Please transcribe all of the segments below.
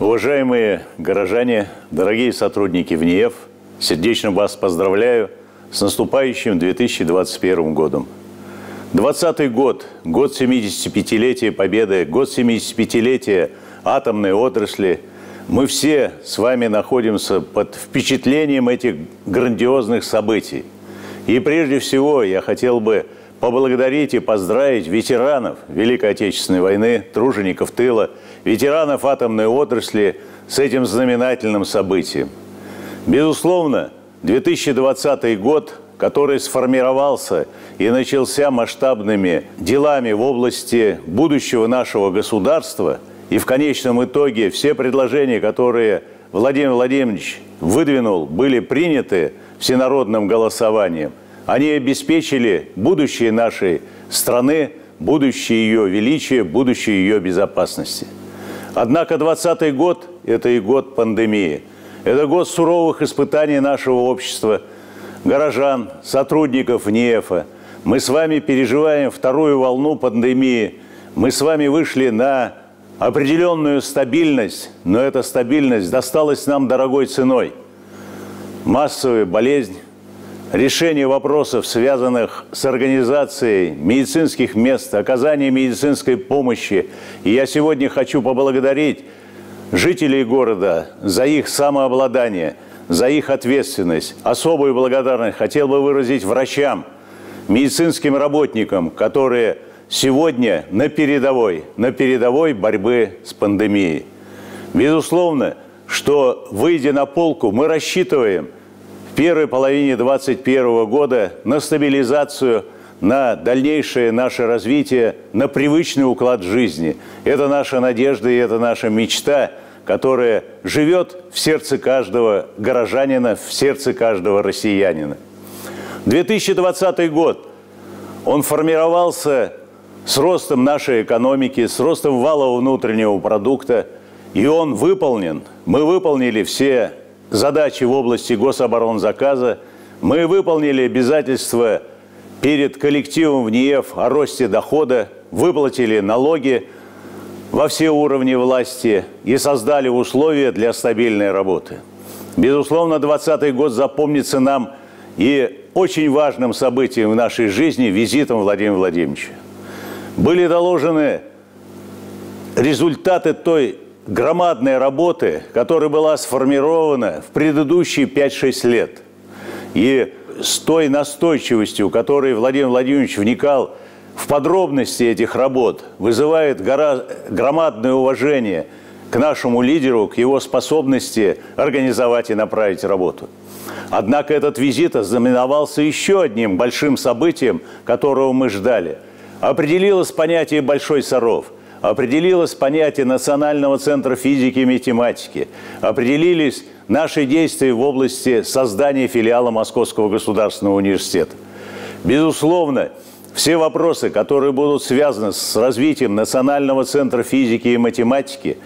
Уважаемые горожане, дорогие сотрудники ВНИЕФ, сердечно вас поздравляю с наступающим 2021 годом. 20 год, год 75-летия Победы, год 75-летия атомной отрасли. Мы все с вами находимся под впечатлением этих грандиозных событий. И прежде всего я хотел бы поблагодарить и поздравить ветеранов Великой Отечественной войны, тружеников тыла, ветеранов атомной отрасли с этим знаменательным событием. Безусловно, 2020 год, который сформировался и начался масштабными делами в области будущего нашего государства, и в конечном итоге все предложения, которые Владимир Владимирович выдвинул, были приняты всенародным голосованием – они обеспечили будущее нашей страны, будущее ее величия, будущее ее безопасности. Однако 2020 год – это и год пандемии. Это год суровых испытаний нашего общества, горожан, сотрудников НИЭФа. Мы с вами переживаем вторую волну пандемии. Мы с вами вышли на определенную стабильность, но эта стабильность досталась нам дорогой ценой. Массовая болезнь, решение вопросов, связанных с организацией медицинских мест, оказанием медицинской помощи. И я сегодня хочу поблагодарить жителей города за их самообладание, за их ответственность. Особую благодарность хотел бы выразить врачам, медицинским работникам, которые сегодня на передовой, на передовой борьбы с пандемией. Безусловно, что, выйдя на полку, мы рассчитываем – первой половине 2021 года на стабилизацию, на дальнейшее наше развитие, на привычный уклад жизни. Это наша надежда и это наша мечта, которая живет в сердце каждого горожанина, в сердце каждого россиянина. 2020 год, он формировался с ростом нашей экономики, с ростом валового внутреннего продукта, и он выполнен. Мы выполнили все задачи в области гособоронзаказа, мы выполнили обязательства перед коллективом в о росте дохода, выплатили налоги во все уровни власти и создали условия для стабильной работы. Безусловно, 2020 год запомнится нам и очень важным событием в нашей жизни – визитом Владимира Владимировича. Были доложены результаты той громадной работы, которая была сформирована в предыдущие 5-6 лет. И с той настойчивостью, которой Владимир Владимирович вникал в подробности этих работ, вызывает гора... громадное уважение к нашему лидеру, к его способности организовать и направить работу. Однако этот визит ознаменовался еще одним большим событием, которого мы ждали. Определилось понятие «большой соров» – определилось понятие Национального центра физики и математики, определились наши действия в области создания филиала Московского государственного университета. Безусловно, все вопросы, которые будут связаны с развитием Национального центра физики и математики,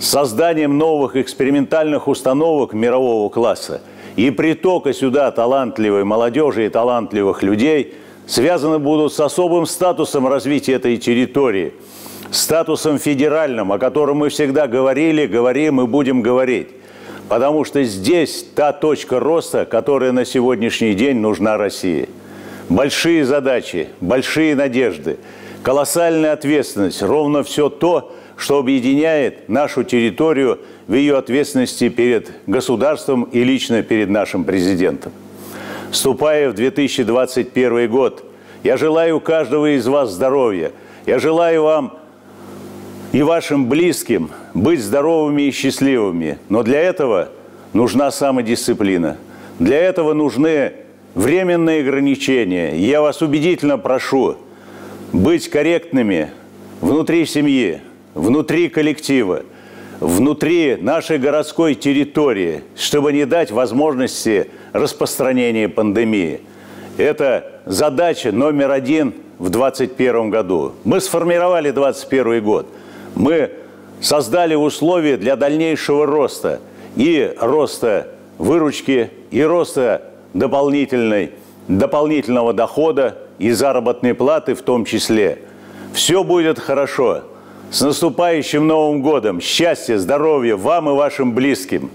созданием новых экспериментальных установок мирового класса и притока сюда талантливой молодежи и талантливых людей, связаны будут с особым статусом развития этой территории – статусом федеральным, о котором мы всегда говорили, говорим и будем говорить. Потому что здесь та точка роста, которая на сегодняшний день нужна России. Большие задачи, большие надежды, колоссальная ответственность, ровно все то, что объединяет нашу территорию в ее ответственности перед государством и лично перед нашим президентом. Вступая в 2021 год, я желаю каждого из вас здоровья. Я желаю вам и вашим близким быть здоровыми и счастливыми. Но для этого нужна самодисциплина. Для этого нужны временные ограничения. Я вас убедительно прошу быть корректными внутри семьи, внутри коллектива, внутри нашей городской территории, чтобы не дать возможности распространения пандемии. Это задача номер один в 2021 году. Мы сформировали 2021 год – мы создали условия для дальнейшего роста и роста выручки, и роста дополнительной, дополнительного дохода и заработной платы в том числе. Все будет хорошо. С наступающим Новым годом! Счастья, здоровья вам и вашим близким!